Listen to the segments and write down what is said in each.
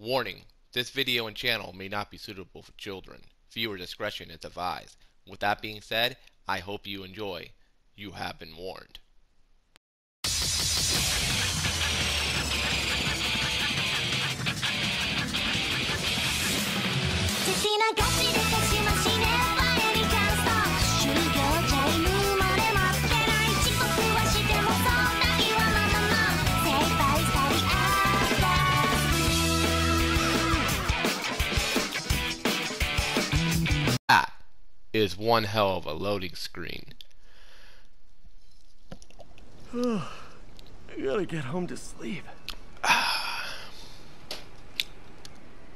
Warning, this video and channel may not be suitable for children. Viewer discretion is advised. With that being said, I hope you enjoy. You have been warned. 自 is one hell of a loading screen. I gotta get home to sleep.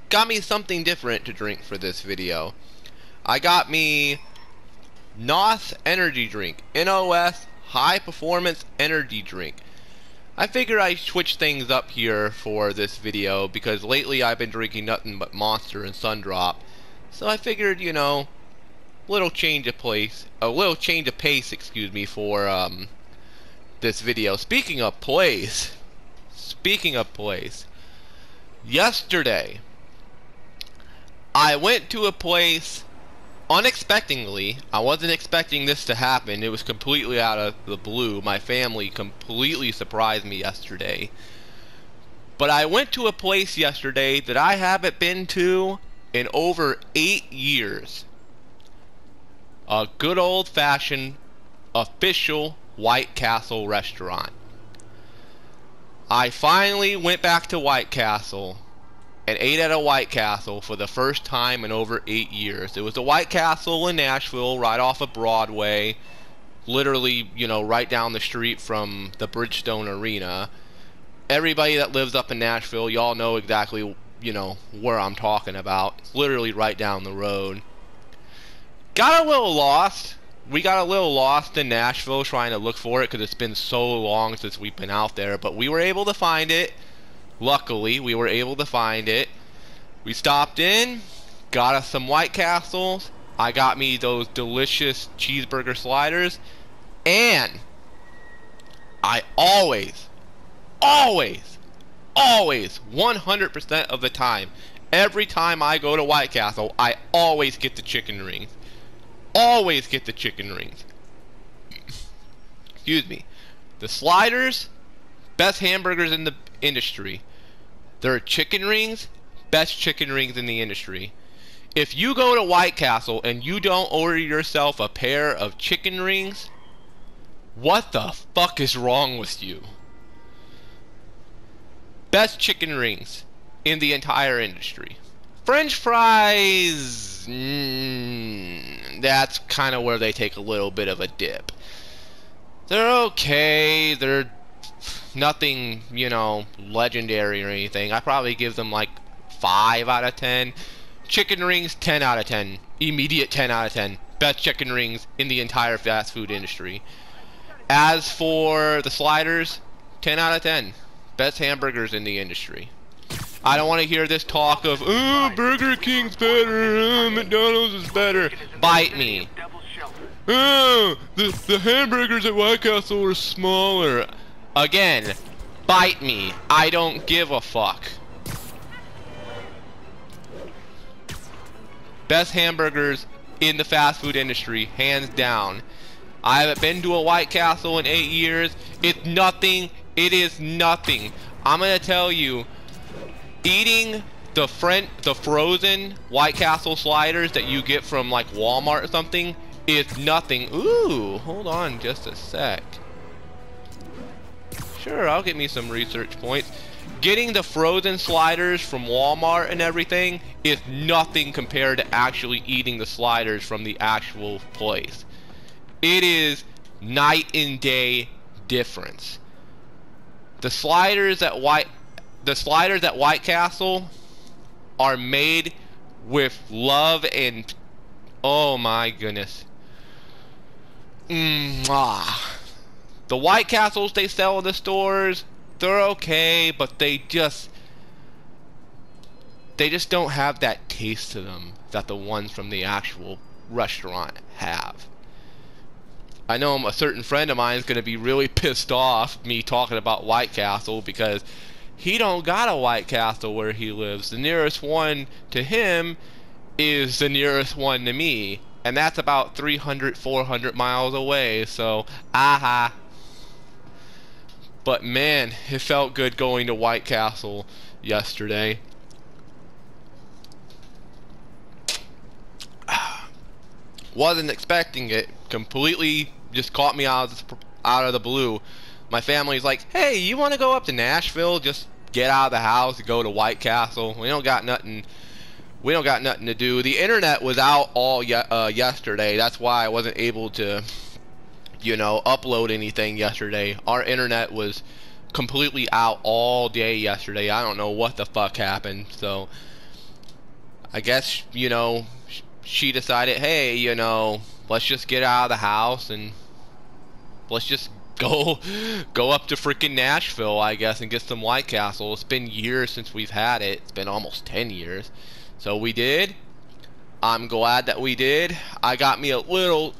Got me something different to drink for this video. I got me NOS energy drink. NOS high performance energy drink. I figure I switch things up here for this video because lately I've been drinking nothing but Monster and Sundrop. So I figured, you know, little change of place, a little change of pace, excuse me, for um this video. Speaking of plays, speaking of plays, yesterday I went to a place unexpectedly. I wasn't expecting this to happen. It was completely out of the blue. My family completely surprised me yesterday. But I went to a place yesterday that I haven't been to in over eight years. A good old fashioned official White Castle restaurant. I finally went back to White Castle and ate at a White Castle for the first time in over eight years. It was a White Castle in Nashville, right off of Broadway, literally, you know, right down the street from the Bridgestone Arena. Everybody that lives up in Nashville, y'all know exactly, you know, where I'm talking about. It's literally right down the road. Got a little lost. We got a little lost in Nashville trying to look for it because it's been so long since we've been out there, but we were able to find it. Luckily, we were able to find it. We stopped in, got us some White Castles. I got me those delicious cheeseburger sliders. And I always, always, always, 100% of the time, every time I go to White Castle, I always get the chicken rings. Always get the chicken rings. Excuse me. The sliders, best hamburgers in the industry. There are chicken rings, best chicken rings in the industry. If you go to White Castle and you don't order yourself a pair of chicken rings, what the fuck is wrong with you? Best chicken rings in the entire industry. French fries, mm, that's kind of where they take a little bit of a dip. They're okay. They're nothing, you know, legendary or anything. I probably give them like 5 out of 10. Chicken rings, 10 out of 10. Immediate 10 out of 10. Best chicken rings in the entire fast food industry. As for the sliders, 10 out of 10. Best hamburgers in the industry. I don't want to hear this talk of, oh, Burger King's better, oh, McDonald's is better. Bite me. Oh, the, the hamburgers at White Castle were smaller. Again, bite me. I don't give a fuck. Best hamburgers in the fast food industry, hands down. I haven't been to a White Castle in eight years. It's nothing. It is nothing. I'm gonna tell you, eating the front, the frozen White Castle sliders that you get from like Walmart or something is nothing. Ooh, hold on just a sec. Sure, I'll get me some research points. Getting the frozen sliders from Walmart and everything is nothing compared to actually eating the sliders from the actual place. It is night and day difference. The sliders at White the sliders at White Castle are made with love and oh my goodness. Mwah. The White Castles they sell in the stores, they're okay, but they just they just don't have that taste to them that the ones from the actual restaurant have. I know a certain friend of mine is going to be really pissed off me talking about White Castle because he don't got a White Castle where he lives. The nearest one to him is the nearest one to me, and that's about 300, 400 miles away. So, aha. But man, it felt good going to White Castle yesterday. Wasn't expecting it. Completely just caught me out of the, out of the blue. My family's like, "Hey, you want to go up to Nashville? Just get out of the house, go to White Castle. We don't got nothing. We don't got nothing to do. The internet was out all ye- uh, yesterday. That's why I wasn't able to, you know, upload anything yesterday. Our internet was completely out all day yesterday. I don't know what the fuck happened. So I guess you know sh- she decided, hey, you know, let's just get out of the house and let's just go go up to freaking Nashville, I guess, and get some White Castle. It's been years since we've had it. It's been almost 10 years. So we did. I'm glad that we did. I got me a little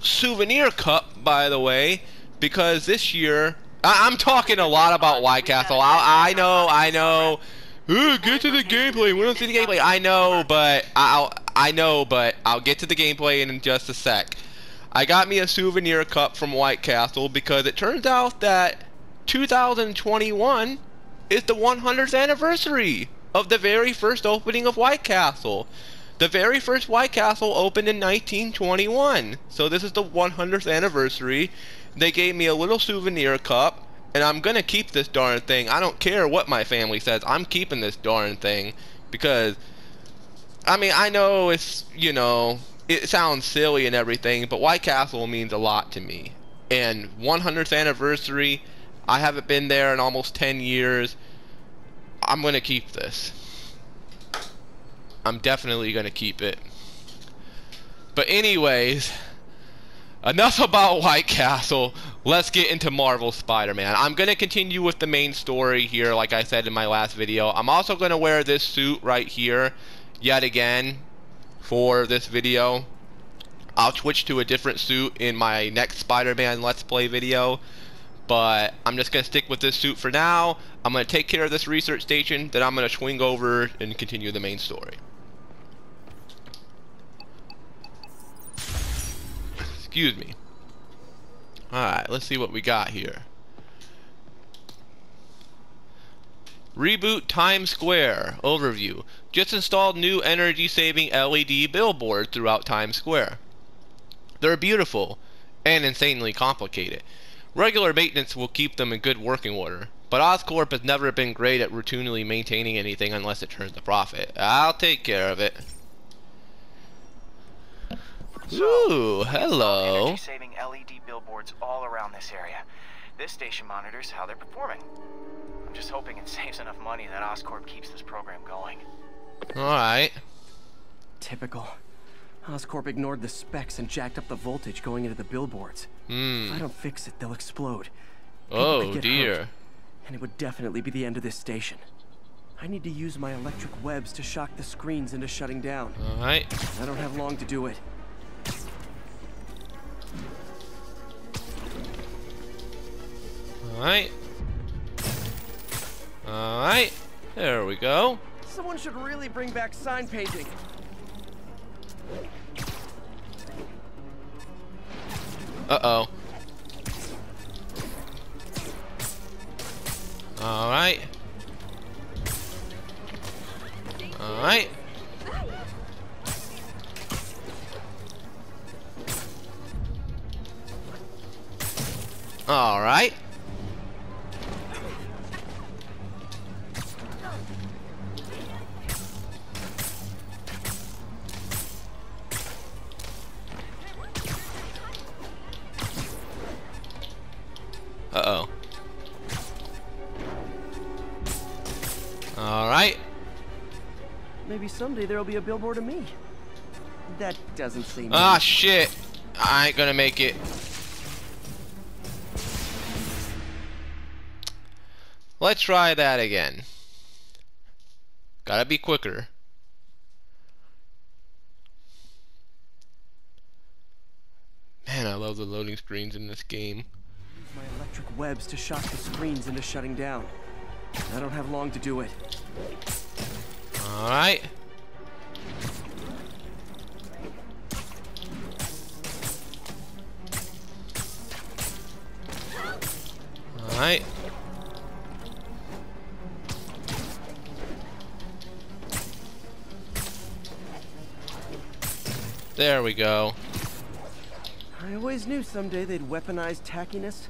souvenir cup, by the way, because this year I- I'm talking a lot about White Castle. I, I know, I know. Ooh, get to the gameplay. We don't see the gameplay. I know, but I'll I know, but I'll get to the gameplay in just a sec. I got me a souvenir cup from White Castle because it turns out that 2021 is the 100th anniversary of the very first opening of White Castle. The very first White Castle opened in 1921. So this is the 100th anniversary. They gave me a little souvenir cup, and I'm gonna keep this darn thing. I don't care what my family says. I'm keeping this darn thing because I mean, I know it's, you know, it sounds silly and everything, but White Castle means a lot to me. And 100th anniversary, I haven't been there in almost 10 years. I'm going to keep this. I'm definitely going to keep it. But anyways, enough about White Castle. Let's get into Marvel Spider-Man. I'm going to continue with the main story here, like I said in my last video. I'm also going to wear this suit right here yet again for this video. I'll switch to a different suit in my next Spider-Man Let's Play video. But I'm just going to stick with this suit for now. I'm going to take care of this research station. Then I'm going to swing over and continue the main story. Excuse me. Alright, let's see what we got here. Reboot Times Square. Overview. Just installed new energy saving LED billboards throughout Times Square. They're beautiful and insanely complicated. Regular maintenance will keep them in good working order, but Oscorp has never been great at routinely maintaining anything unless it turns a profit. I'll take care of it. Ooh, hello. Energy saving LED billboards all around this area. This station monitors how they're performing. I'm just hoping it saves enough money that Oscorp keeps this program going. Alright. Typical. Oscorp ignored the specs and jacked up the voltage going into the billboards. Hmm. If I don't fix it, they'll explode. People Oh dear. hurt, and it would definitely be the end of this station. I need to use my electric webs to shock the screens into shutting down. Alright. I don't have long to do it. Alright. Alright. There we go. Someone should really bring back sign painting. Uh-oh. Alright. Alright. Alright. Maybe someday there'll be a billboard of me. That doesn't seem. Ah, shit. I ain't gonna make it. Let's try that again. Gotta be quicker. Man, I love the loading screens in this game. Use my electric webs to shock the screens into shutting down. I don't have long to do it. Alright. Alright. There we go. I always knew someday they'd weaponize tackiness.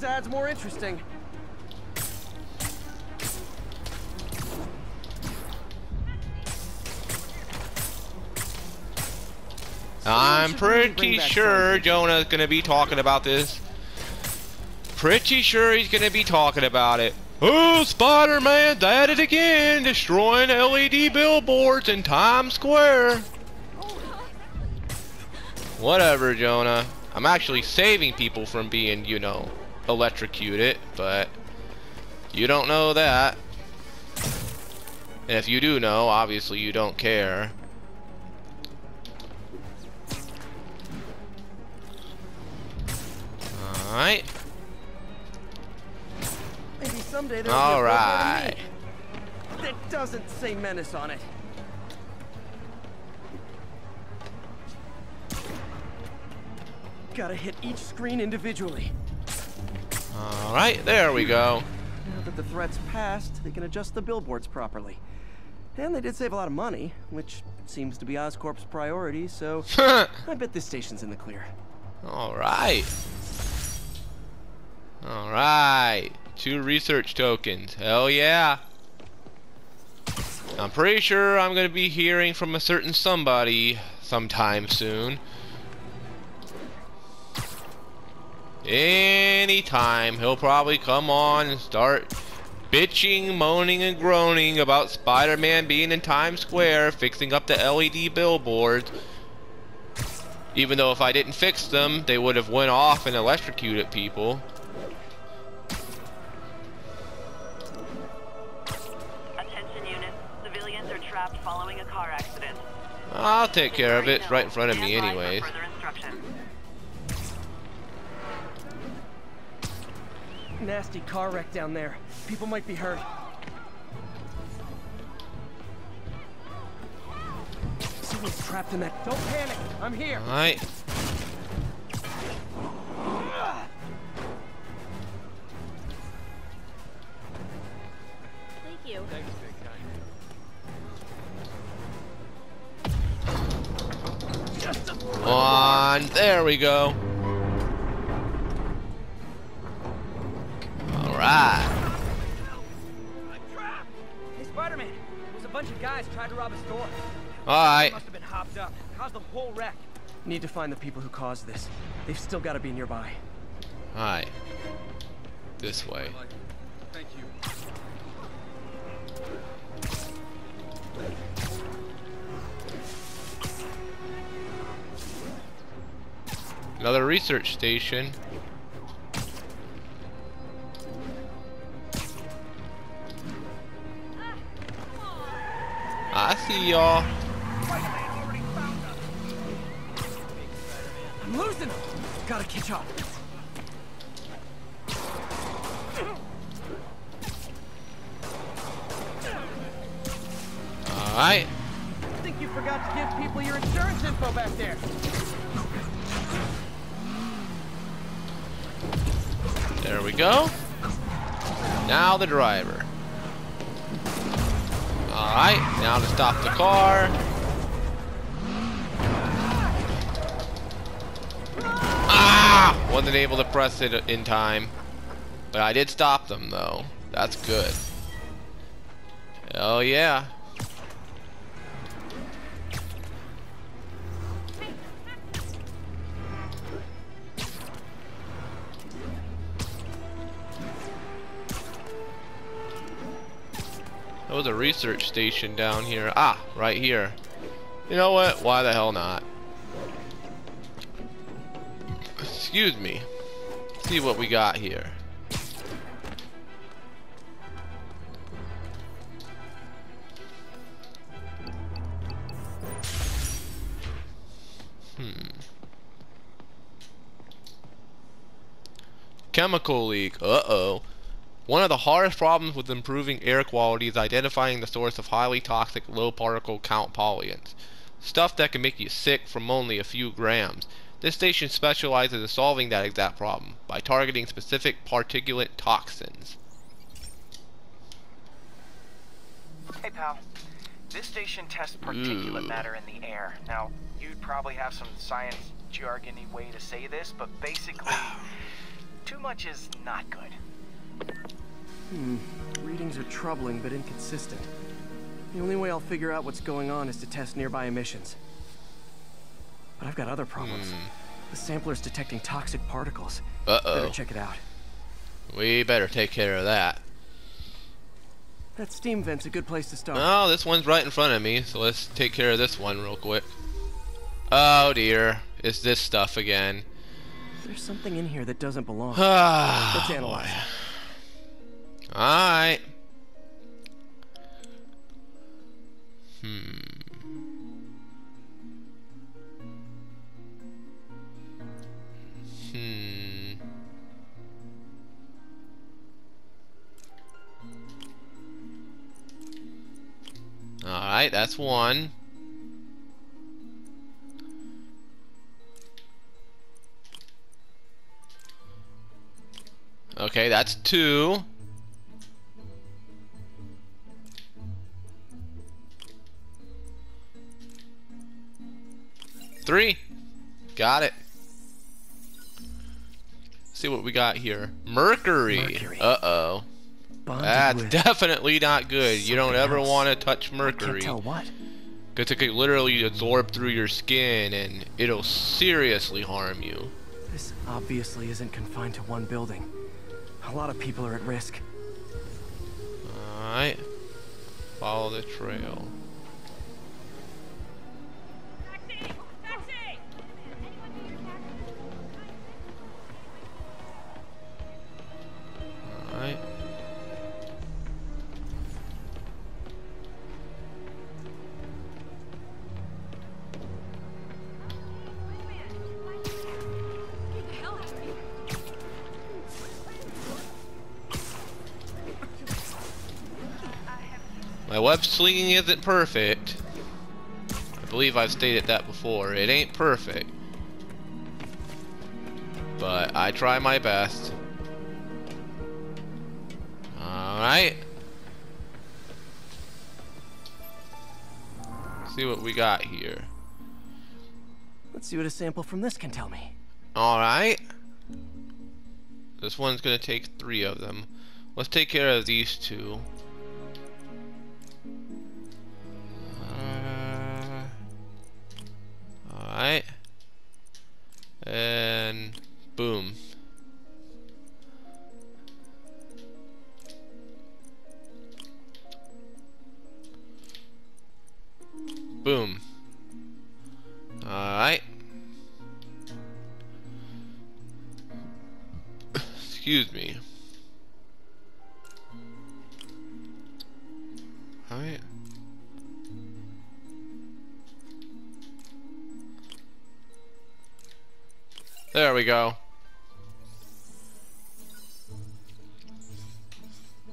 These ads more interesting. I'm should really bring pretty sure. Jonah's gonna be talking about this. Pretty sure he's gonna be talking about it. Oh, Spider-Man's at it again, destroying LED billboards in Times Square. Whatever, Jonah. I'm actually saving people from being, you know, electrocuted, but you don't know that. And if you do know, obviously you don't care. Alright. Maybe someday there'll All right. that doesn't say menace on it. Gotta hit each screen individually. Alright, there we go. Now that the threat's passed, they can adjust the billboards properly. And they did save a lot of money, which seems to be Oscorp's priority, so I bet this station's in the clear. Alright. Alright. Two research tokens. Hell yeah. I'm pretty sure I'm gonna be hearing from a certain somebody sometime soon. Anytime he'll probably come on and start bitching, moaning, and groaning about Spider-Man being in Times Square fixing up the LED billboards. Even though if I didn't fix them, they would have went off and electrocuted people. Attention units. Civilians are trapped following a car accident. I'll take care of it. It's right in front of me anyways. Nasty car wreck down there. People might be hurt. Someone's trapped in that. Don't panic. I'm here. Alright. Thank you. On. There we go. Alright. Hey, Spider-Man! There's a bunch of guys tried to rob a store. Alright. Must have been hopped up. Caused the whole wreck. Need to find the people who caused this. They've still got to be nearby. Alright. This way. Thank you. Another research station. I see y'all. I'm losing them. Gotta catch up. Alright. I think you forgot to give people your insurance info back there. There we go. Now the driver. Alright, now to stop the car. Ah! Wasn't able to press it in time. But I did stop them though. That's good. Hell yeah. Was a research station down here. Ah, right here. You know what? Why the hell not? Excuse me. See what we got here. Hmm. Chemical leak. Uh-oh. One of the hardest problems with improving air quality is identifying the source of highly toxic low particle count pollutants. Stuff that can make you sick from only a few grams. This station specializes in solving that exact problem by targeting specific particulate toxins. Hey, pal. This station tests particulate Ooh. matter in the air. Now, you'd probably have some science jargony way to say this, but basically, too much is not good. Hmm. Readings are troubling but inconsistent. The only way I'll figure out what's going on is to test nearby emissions. But I've got other problems. The sampler's detecting toxic particles. Better Uh-oh. check it out. We better take care of that. That steam vent's a good place to start. Oh, this one's right in front of me, so let's take care of this one real quick. Oh dear, it's this stuff again. There's something in here that doesn't belong. Ah, Let's analyze it. Alright. Hmm. Hmm. Alright, that's one. Okay, that's two. Three. Got it. see what we got here. Mercury. Mercury. Uh-oh. That's definitely not good. You don't ever else. want to touch mercury. Tell what. Because it could literally absorb through your skin and it'll seriously harm you. This obviously isn't confined to one building. A lot of people are at risk. Alright. Follow the trail. Slinging isn't perfect. I believe I've stated that before. It ain't perfect. But I try my best. Alright. See what we got here. Let's see what a sample from this can tell me. Alright. This one's gonna take three of them. Let's take care of these two. Excuse me. Alright. There we go.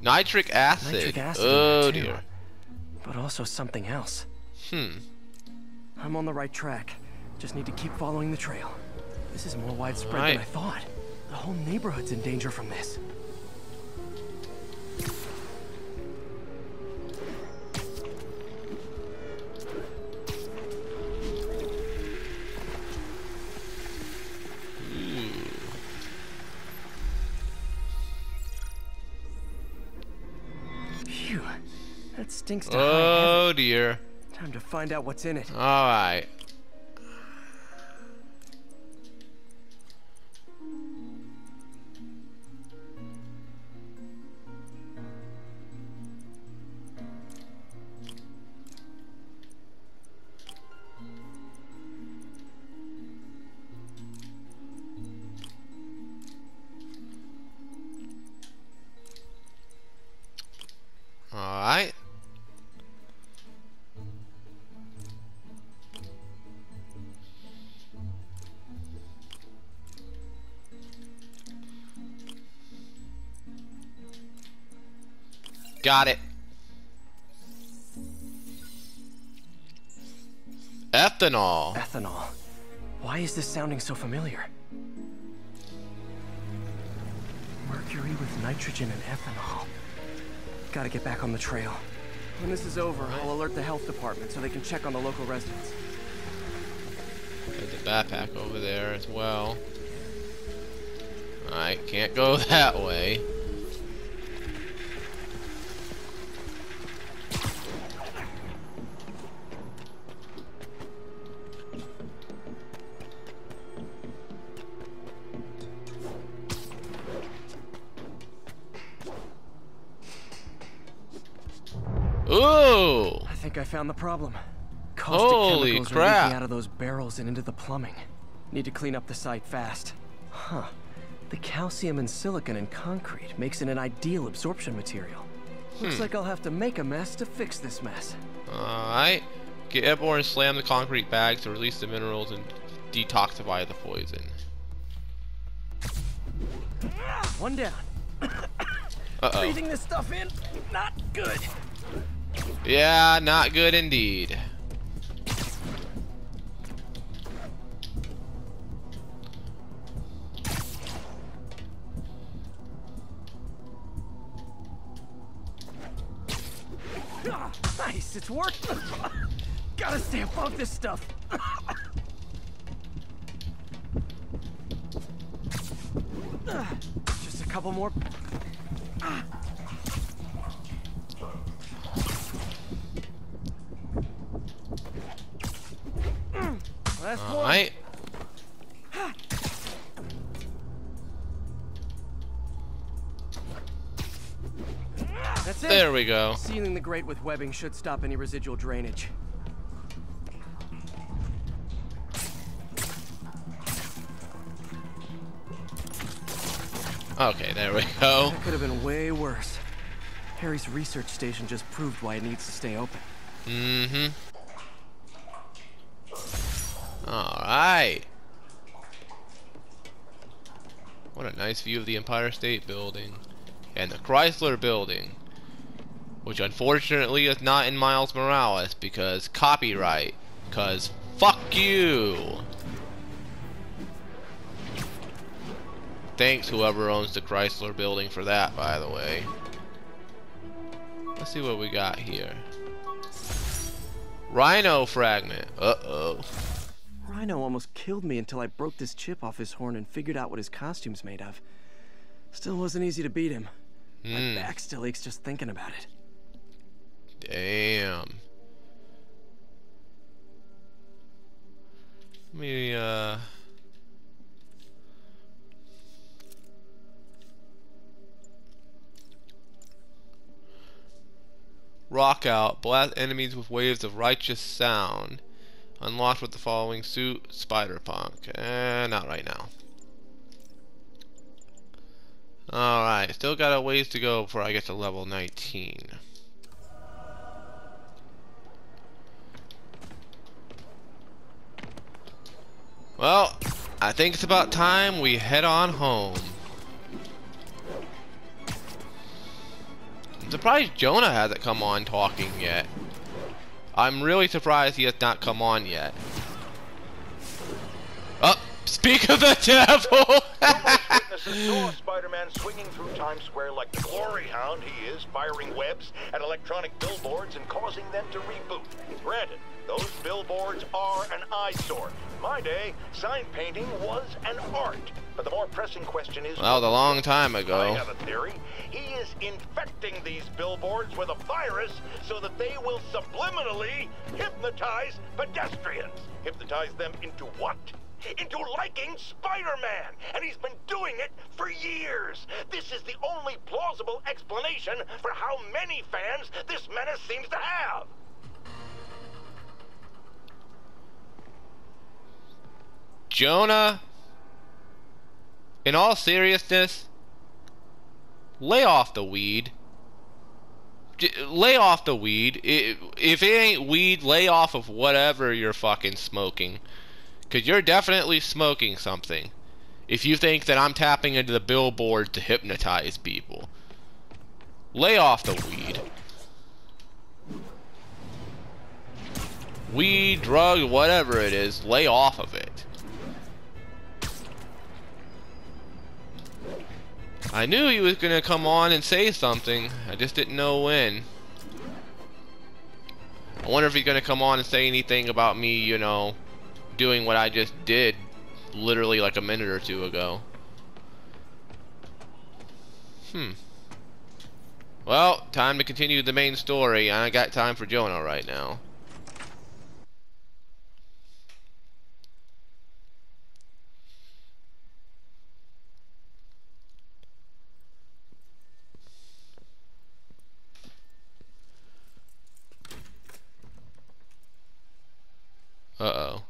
Nitric acid. Nitric acid oh too. dear. But also something else. Hmm. I'm on the right track. Just need to keep following the trail. This is more widespread than I thought. The whole neighborhood's in danger from this. Phew. That stinks to. Oh dear. Time to find out what's in it. Alright. Got it. Ethanol. Ethanol. Why is this sounding so familiar? Mercury with nitrogen and ethanol. Gotta get back on the trail. When this is over, I'll alert the health department so they can check on the local residents. There's a backpack over there as well. I can't go that way. I found the problem. Caustic Holy chemicals are crap. leaking out of those barrels and into the plumbing. Need to clean up the site fast. Huh. The calcium and silicon in concrete makes it an ideal absorption material. Looks Hmm. like I'll have to make a mess to fix this mess. Alright. Get airborne and slam the concrete bags to release the minerals and detoxify the poison. One down. Uh-oh. Breathing this stuff in, not good. Yeah, not good indeed. Nice, it's working. Gotta stay above this stuff. Just a couple more. Ah. Mm, Last one. Alright. That's it. There we go. Sealing the grate with webbing should stop any residual drainage. Okay, there we go. That could have been way worse. Harry's research station just proved why it needs to stay open. Mm-hmm. What a nice view of the Empire State Building. And the Chrysler Building. Which unfortunately is not in Miles Morales because copyright. Because fuck you. Thanks whoever owns the Chrysler Building for that, by the way. Let's see what we got here. Rhino fragment. Uh-oh. Rhino almost killed me until I broke this chip off his horn and figured out what his costume's made of. Still wasn't easy to beat him. My Hmm. back still aches just thinking about it. Damn. Let me, uh... Rock out. Blast enemies with waves of righteous sound. Unlocked with the following suit. Spider Punk. Eh, not right now. Alright, still got a ways to go before I get to level 19. Well, I think it's about time we head on home. I'm surprised Jonah hasn't come on talking yet. I'm really surprised he has not come on yet. Oh, speak of the devil! Spider-Man swinging through Times Square like the glory hound he is, firing webs at electronic billboards and causing them to reboot. Granted, those billboards are an eyesore. My day, sign painting was an art. But the more pressing question is... well, a long time ago. I have a theory. He is infecting these billboards with a virus so that they will subliminally hypnotize pedestrians. Hypnotize them into what? Into liking Spider-Man! And he's been doing it for years! This is the only plausible explanation for how many fans this menace seems to have! Jonah, in all seriousness, lay off the weed. J- lay off the weed. If it ain't weed, lay off of whatever you're fucking smoking. Because you're definitely smoking something. If you think that I'm tapping into the billboard to hypnotize people, lay off the weed. Weed, drug, whatever it is, lay off of it. I knew he was gonna come on and say something. I just didn't know when. I wonder if he's gonna come on and say anything about me, you know, doing what I just did literally like a minute or two ago. Hmm. Well, time to continue the main story. I got time for Jonah right now. Uh-oh.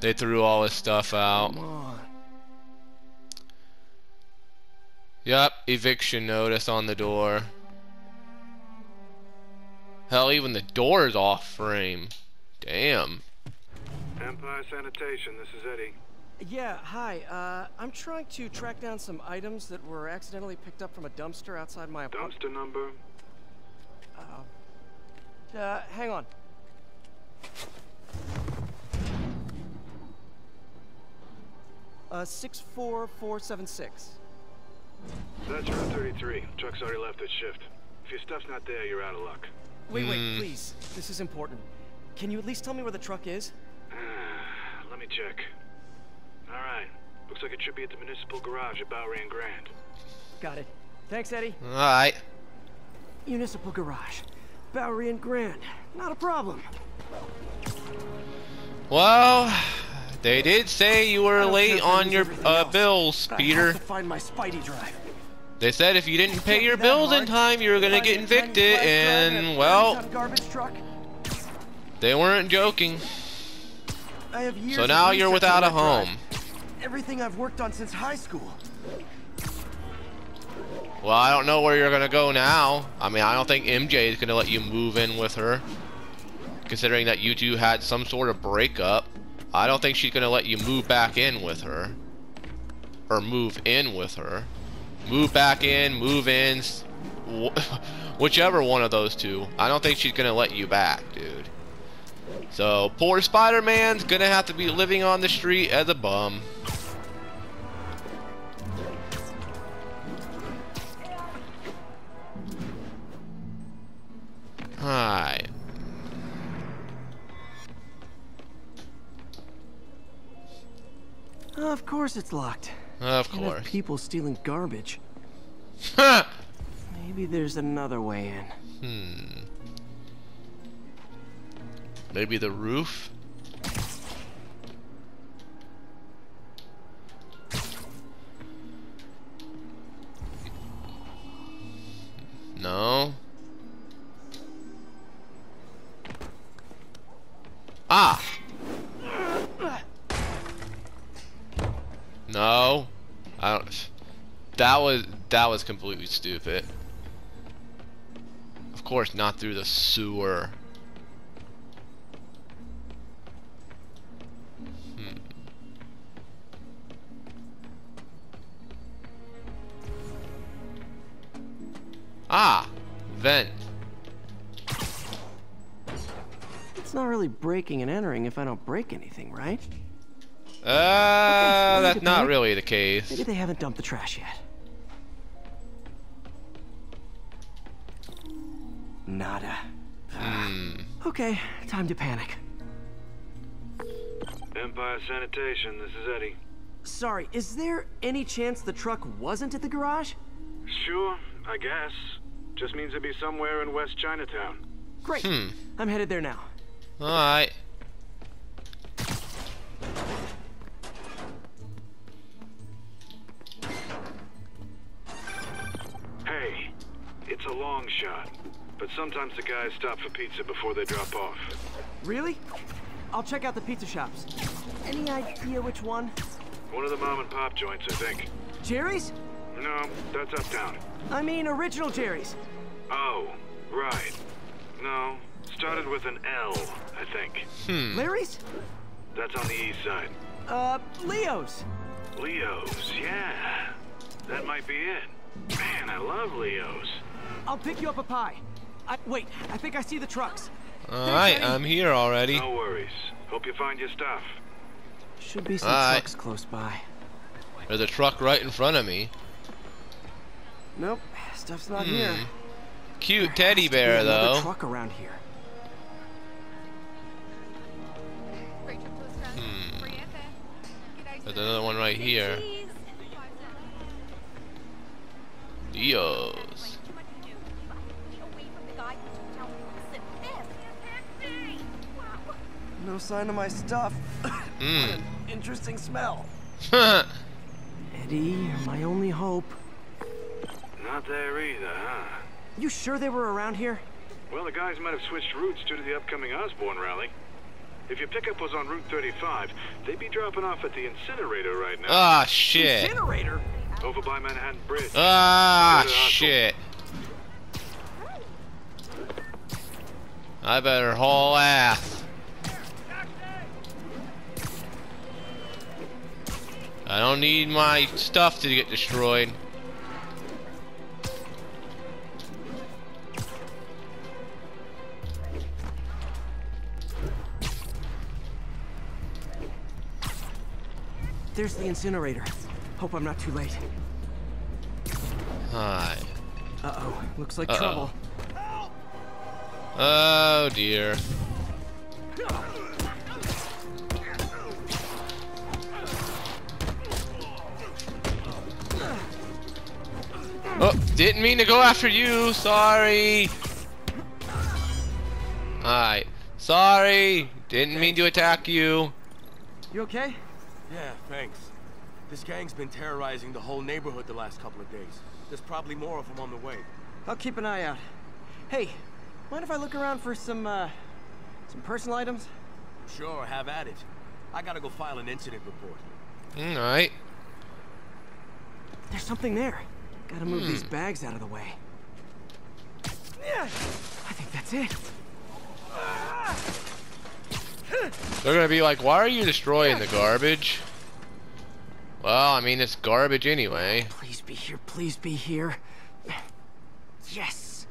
They threw all his stuff out. Come on. Yup, eviction notice on the door. Hell, even the door's off frame. Damn. Empire Sanitation, this is Eddie. Yeah, hi. Uh, I'm trying to track down some items that were accidentally picked up from a dumpster outside my apartment. Dumpster number? Uh, hang on. Uh, 64476. That's room 33. Truck's already left its shift. If your stuff's not there, you're out of luck. Wait, wait, please. This is important. Can you at least tell me where the truck is? Let me check. Alright. Looks like it should be at the municipal garage at Bowery and Grand. Got it. Thanks, Eddie. Alright. Municipal Garage. Bowery and Grand. Not a problem. Well, they did say you were late on your uh, bills, Peter. find my Spidey drive. They said if you didn't pay your bills in time, you were gonna get evicted, and well, 30-ton garbage truck. they weren't joking. I have years So now you're without a home. Everything I've worked on since high school. Well, I don't know where you're gonna go now. I mean, I don't think MJ is gonna let you move in with her, considering that you two had some sort of breakup. I don't think she's gonna let you move back in with her, or move in with her. Move back in, move in, whichever one of those two. I don't think she's gonna let you back, dude. So poor Spider-Man's gonna have to be living on the street as a bum. Of course it's locked. Of course. people stealing garbage. Maybe there's another way in. Hmm. Maybe the roof? Was completely stupid. Of course, not through the sewer. Hmm. Ah, vent. It's not really breaking and entering if I don't break anything, right? Uh, you that's not really the case. Maybe they haven't dumped the trash yet. Okay, time to panic. Empire Sanitation, this is Eddie. Sorry, is there any chance the truck wasn't at the garage? Sure, I guess. Just means it'd be somewhere in West Chinatown. Great. Hmm. I'm headed there now. Alright. Hey, it's a long shot, but sometimes the guys stop for pizza before they drop off. Really? I'll check out the pizza shops. Any idea which one? One of the mom and pop joints, I think. Jerry's? No, that's uptown. I mean, original Jerry's. Oh, right. No, started with an L, I think. Hmm. Larry's? That's on the east side. Uh, Leo's. Leo's, yeah. That might be it. Man, I love Leo's. I'll pick you up a pie. I, wait, I think I see the trucks. Alright, Eddie. I'm here already. No worries. Hope you find your stuff. Should be some Alright. trucks close by. There's a truck right in front of me. Nope, stuff's not here. Hmm. Cute There teddy has to be bear, another though. truck around here. Hmm. There's another one right here. Dios. No sign of my stuff. Hmm. Interesting smell. Eddie, you're my only hope. Not there either, huh? You sure they were around here? Well, the guys might have switched routes due to the upcoming Osborn rally. If your pickup was on Route 35, they'd be dropping off at the incinerator right now. ah, shit. Incinerator? Over by Manhattan Bridge. Ah, Go to Osborn. shit. I better haul ass. I don't need my stuff to get destroyed. There's the incinerator. Hope I'm not too late. Hi. Uh-oh, looks like Uh-oh. trouble. Oh dear. Didn't mean to go after you. Sorry. Alright. Sorry. Didn't mean to attack you. You okay? Yeah, thanks. This gang's been terrorizing the whole neighborhood the last couple of days. There's probably more of them on the way. I'll keep an eye out. Hey, mind if I look around for some, uh, some personal items? Sure, have at it. I gotta go file an incident report. Alright. There's something there. Gotta move these Hmm. bags out of the way. Yeah, I think that's it. They're gonna be like, why are you destroying the garbage? Well, I mean, it's garbage anyway. Please be here, please be here. Yes!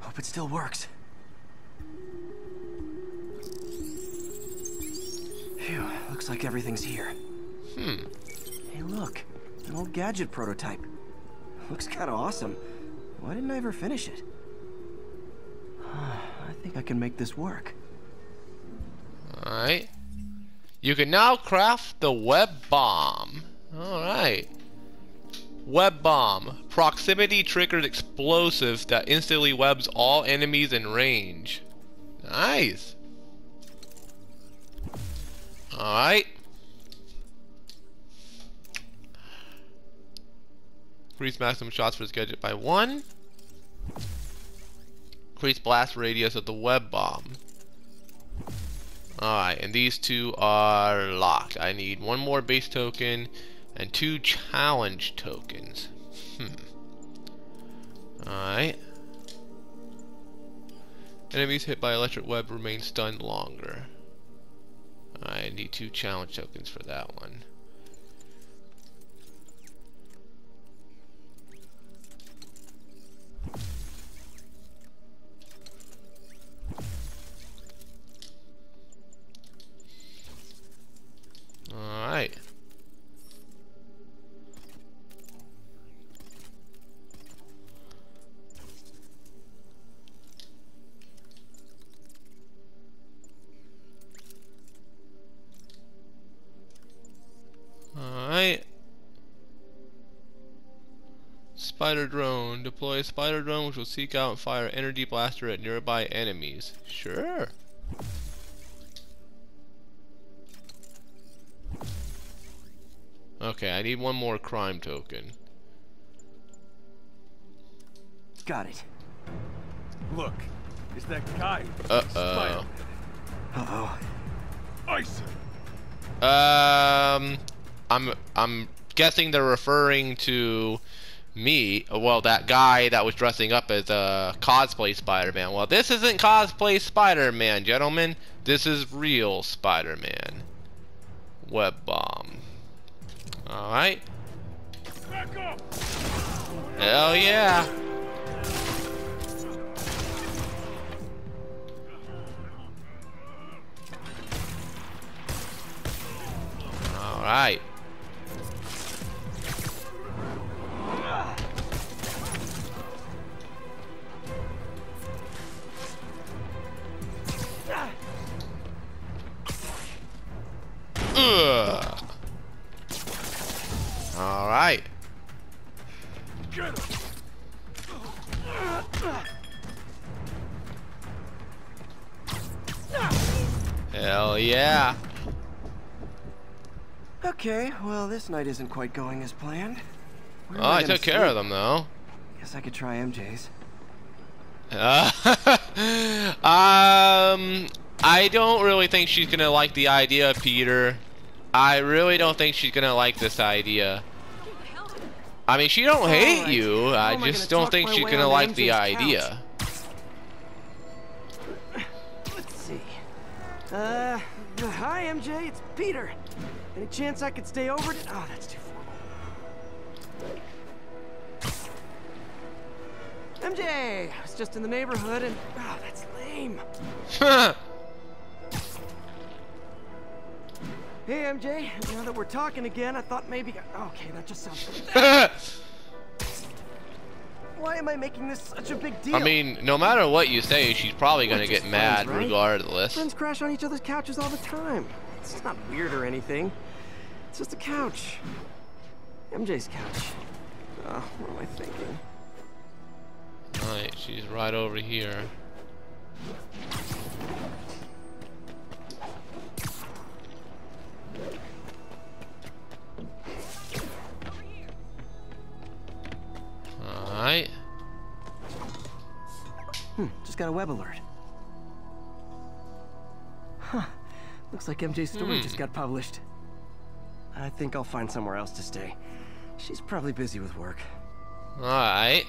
Hope it still works. Phew, looks like everything's here. Hmm. Hey, look, an old gadget prototype. Looks kind of awesome. Why didn't I ever finish it? I think I can make this work. Alright. You can now craft the web bomb. Alright. Web bomb. Proximity triggers explosives that instantly webs all enemies in range. Nice. Alright. Increase maximum shots for this gadget by one. Increase blast radius of the web bomb. Alright, and these two are locked. I need one more base token and two challenge tokens. Hmm. Alright. Enemies hit by electric web remain stunned longer. I need two challenge tokens for that one. Alright. Alright. Spider drone. Deploy a spider drone which will seek out and fire energy blaster at nearby enemies. Sure. Need one more crime token. Got it. Look, it's that guy. Uh-oh. Uh-oh. Ice. Um, I'm I'm guessing they're referring to me. Well, that guy that was dressing up as a cosplay Spider-Man. Well, this isn't cosplay Spider-Man, gentlemen. This is real Spider-Man. Web bomb. All right. Back up! Hell yeah. All right. Hell yeah. Okay, well, this night isn't quite going as planned. Where Oh, I gonna took care of them though. Guess I could try MJ's. Uh, um, I don't really think she's gonna like the idea, Peter. I really don't think she's gonna like this idea. I mean, she don't hate Alright. you. How I just don't think she's gonna like the idea. Let's see. Uh, hi, MJ. It's Peter. Any chance I could stay over? To... Oh, that's too formal. MJ, I was just in the neighborhood and oh, that's lame. Hey, MJ. Now that we're talking again, I thought maybe. Okay, that just sounds. Why am I making this such a big deal? I mean, no matter what you say, she's probably gonna get just mad friends, right? regardless. Friends crash on each other's couches all the time. It's not weird or anything. It's just a couch. MJ's couch. Oh, what am I thinking? Alright, she's right over here. Alright. Hmm, just got a web alert. Huh. Looks like MJ's story Hmm. just got published. I think I'll find somewhere else to stay. She's probably busy with work. Alright.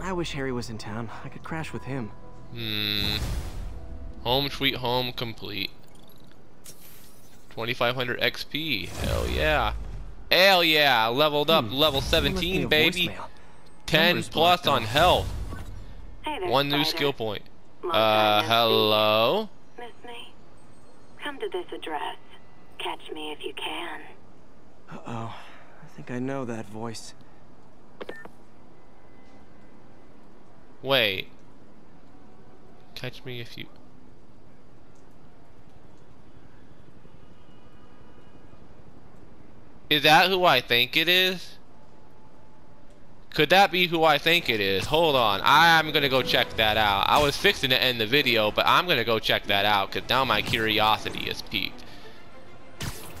I wish Harry was in town. I could crash with him. Hmm. Home sweet home complete. 2500 XP. Hell yeah. Hell yeah. Leveled up. Hmm. Level Someone left me 17, baby. 10 plus on off. health. Hey there, One new skill point. Long Uh, hello? Miss me? Come to this address. Catch me if you can. Uh-oh. I think I know that voice. Wait. Catch me if you. Is that who I think it is? Could that be who I think it is? Hold on. I'm gonna go check that out. I was fixing to end the video, but I'm gonna go check that out because now my curiosity is piqued.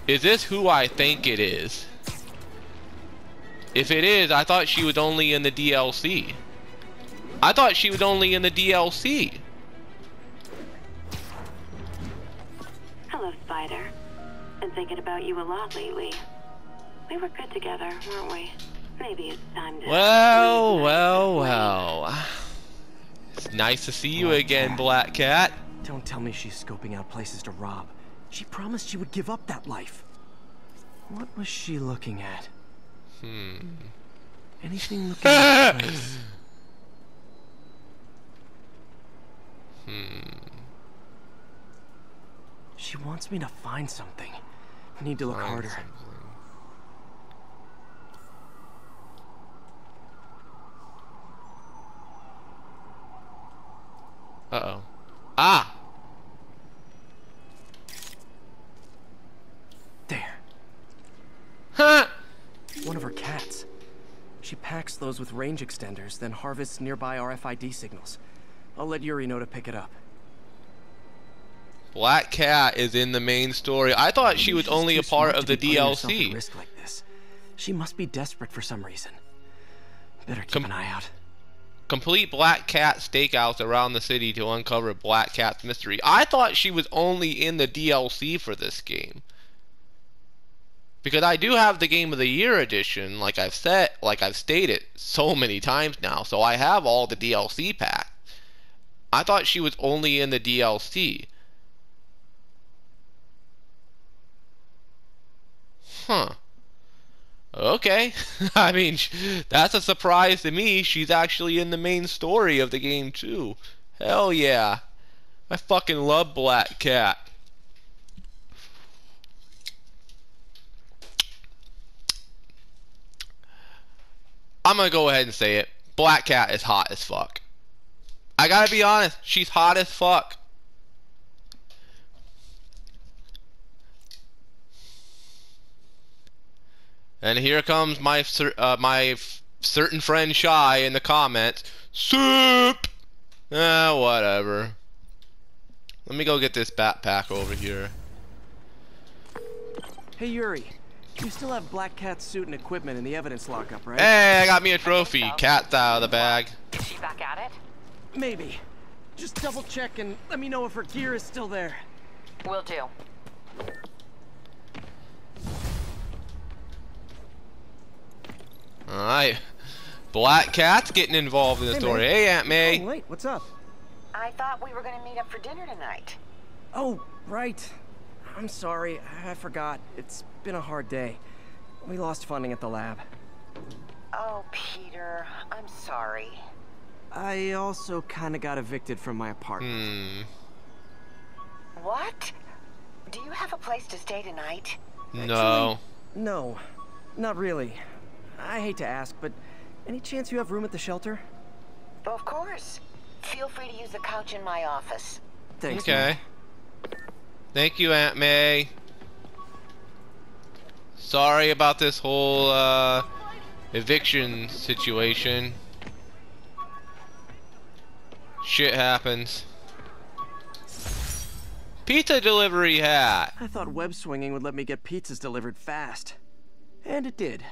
Is this who I think it is? If it is, I thought she was only in the DLC. I thought she was only in the DLC. Hello, Spider. Been thinking about you a lot lately. We were good together, weren't we? Maybe it's time to. Well, well, well. It's nice to see you Black again, Cat. Black Cat. Don't tell me she's scoping out places to rob. She promised she would give up that life. What was she looking at? Hmm. Anything looking like a place? Hmm. She wants me to find something. I need to look harder. Uh oh. Ah! There. Huh! One of her cats. She packs those with range extenders, then harvests nearby RFID signals. I'll let Yuri know to pick it up. Black Cat is in the main story. I thought she was She's only a part of the be putting herself at DLC. risk like this. She must be desperate for some reason. Better keep Com- an eye out. Complete Black Cat stakeouts around the city to uncover Black Cat's mystery. I thought she was only in the DLC for this game. Because I do have the Game of the Year edition, like I've said, like I've stated so many times now. So I have all the DLC packs. I thought she was only in the DLC. Huh. Okay. I mean, that's a surprise to me. She's actually in the main story of the game, too. Hell yeah. I fucking love Black Cat. I'm gonna go ahead and say it. Black Cat is hot as fuck. I gotta be honest, she's hot as fuck. And here comes my cer- uh, my certain friend Shy in the comments. Soup. Ah, whatever. Let me go get this backpack over here. Hey, Yuri. You still have Black Cat's suit and equipment in the evidence lockup, right? Hey, I got me a trophy. Cat's out of the bag. Is she back at it? Maybe. Just double check and let me know if her gear is still there. Will do. Alright. Black Cat's getting involved in the Hey, story. man. Hey, Aunt May. Oh, wait, what's up? I thought we were gonna meet up for dinner tonight. Oh, right. I'm sorry, I forgot. It's been a hard day. We lost funding at the lab. Oh, Peter, I'm sorry. I also kinda got evicted from my apartment. Hmm. What? Do you have a place to stay tonight? No. No, not really. I hate to ask, but any chance you have room at the shelter? Of course. Feel free to use the couch in my office. Thanks. Okay. Thank you, Aunt May. Sorry about this whole uh, eviction situation. Shit happens. Pizza delivery hat. I thought web swinging would let me get pizzas delivered fast. And it did.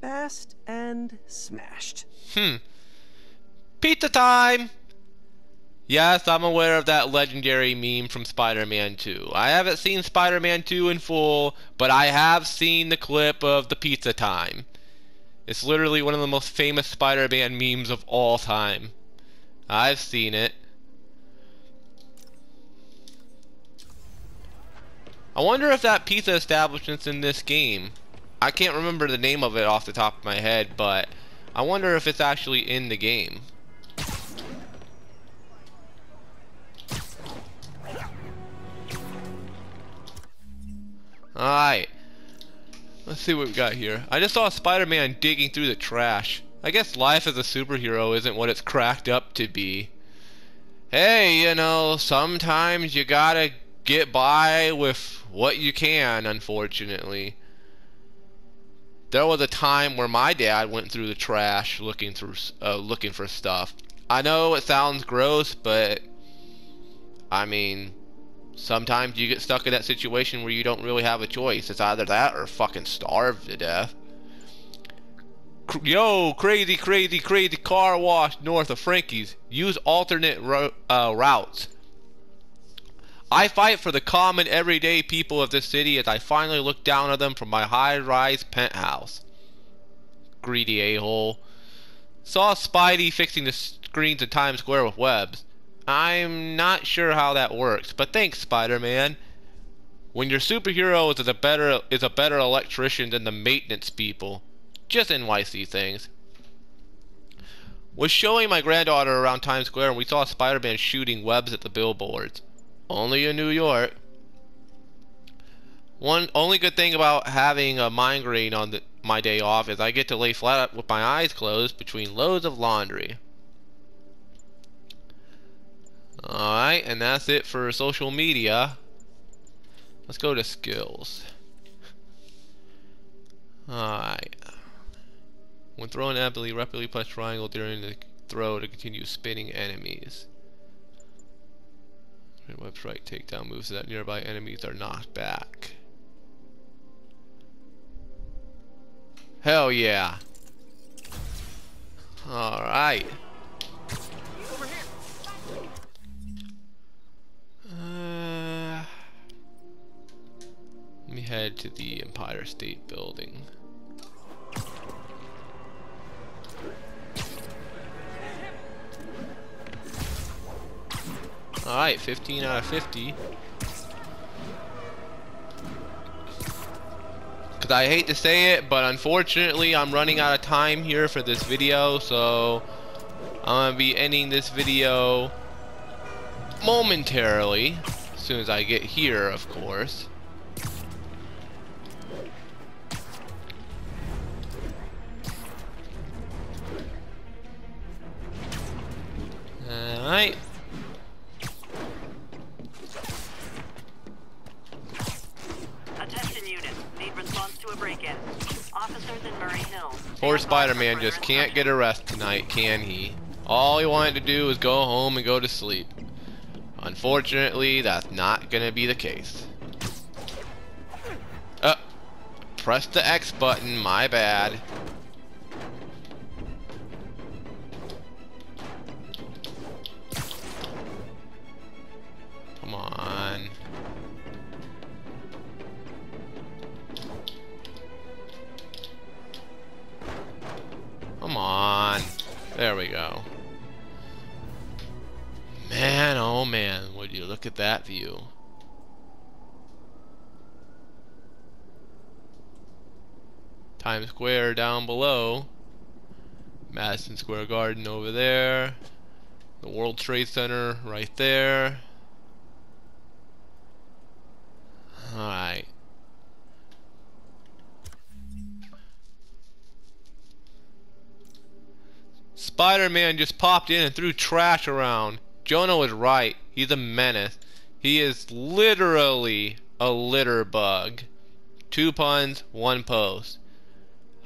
Fast and smashed. Hmm. Pizza time! Yes, I'm aware of that legendary meme from Spider-Man 2. I haven't seen Spider-Man 2 in full, but I have seen the clip of the pizza time. It's literally one of the most famous Spider-Man memes of all time. I've seen it. I wonder if that pizza establishment's in this game. I can't remember the name of it off the top of my head, but I wonder if it's actually in the game. Alright. Let's see what we got here. I just saw Spider-Man digging through the trash. I guess life as a superhero isn't what it's cracked up to be. Hey, you know, sometimes you gotta get by with what you can, unfortunately. There was a time where my dad went through the trash looking through uh, looking for stuff. I know it sounds gross, but I mean, sometimes you get stuck in that situation where you don't really have a choice. It's either that or fucking starve to death. Yo, crazy, crazy, crazy car wash north of Frankie's. Use alternate uh, routes. I fight for the common everyday people of this city as I finally look down on them from my high-rise penthouse. Greedy a-hole. Saw Spidey fixing the screens in Times Square with webs. I'm not sure how that works, but thanks, Spider-Man. When your superhero is a better is a better electrician than the maintenance people. Just NYC things. Was showing my granddaughter around Times Square and we saw Spider-Man shooting webs at the billboards. Only in New York. One only good thing about having a migraine on the, my day off is I get to lay flat with my eyes closed between loads of laundry. Alright, and that's it for social media. Let's go to skills. Alright. When throwing rapidly, rapidly press triangle during the throw to continue spinning enemies. Website takedown moves that nearby enemies are knocked back. Hell yeah. Alright. Uh, let me head to the Empire State Building. Alright, 15 out of 50. Because I hate to say it, but unfortunately I'm running out of time here for this video, so I'm going to be ending this video momentarily, as soon as I get here, of course. Spider-Man just can't get a rest tonight, can he? All he wanted to do was go home and go to sleep. Unfortunately, that's not gonna be the case. Uh, press the X button, my bad. Below. Madison Square Garden over there. The World Trade Center right there. Alright. Spider-Man just popped in and threw trash around. Jonah was right. He's a menace. He is literally a litter bug. Two puns, one post.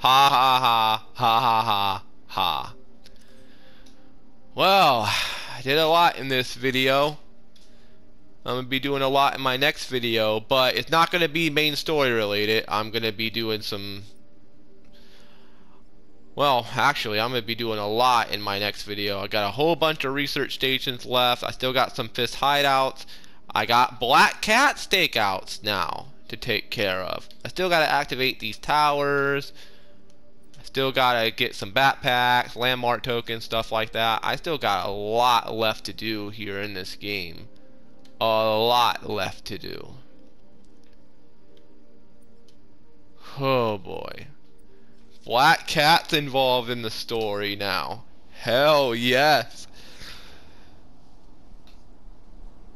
Ha ha ha, ha ha ha. Well, I did a lot in this video. I'm going to be doing a lot in my next video, but it's not going to be main story related. I'm going to be doing some well, actually, I'm going to be doing a lot in my next video. I got a whole bunch of research stations left. I still got some Fisk hideouts. I got Black Cat stakeouts now to take care of. I still got to activate these towers. Still got to get some backpacks, landmark tokens, stuff like that. I still got a lot left to do here in this game. A lot left to do. Oh boy. Black Cat's involved in the story now. Hell yes.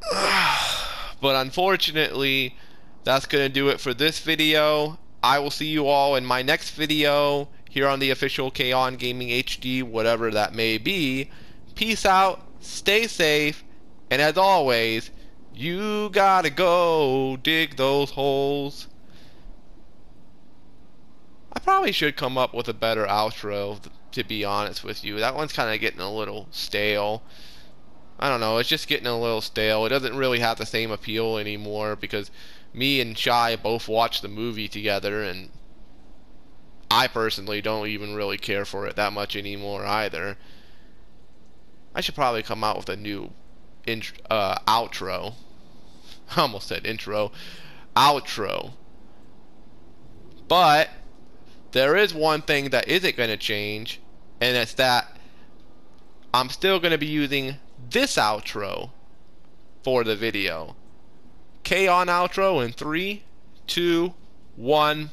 but unfortunately, that's going to do it for this video. I will see you all in my next video here on the official K-On Gaming HD, whatever that may be. Peace out, stay safe, and as always, you gotta go dig those holes. I probably should come up with a better outro, to be honest with you. That one's kind of getting a little stale. I don't know, it's just getting a little stale. It doesn't really have the same appeal anymore because me and Shy both watched the movie together and I personally don't even really care for it that much anymore either. I should probably come out with a new intro, uh, outro. I almost said intro. Outro. But there is one thing that isn't going to change, and it's that I'm still going to be using this outro for the video. K on outro in three, two, one.